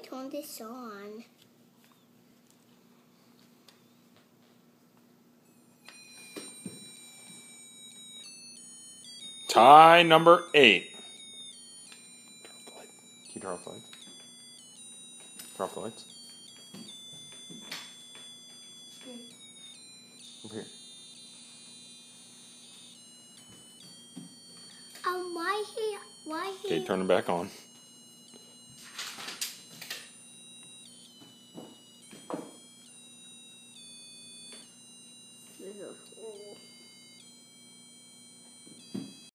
I turn this on? Tie number eight. Can you turn off the lights? Turn off the lights. Over here. Um, why he? Why he? Okay, turn them back on. Jesus.